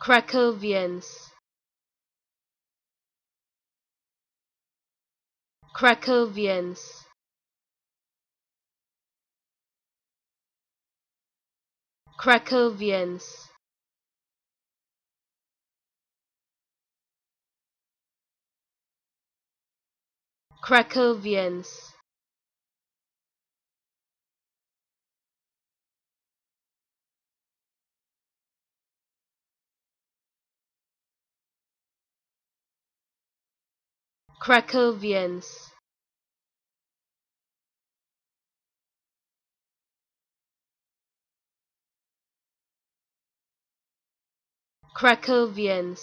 Crackovians Crackovians Crackovians Crackovians Crackovians Crackovians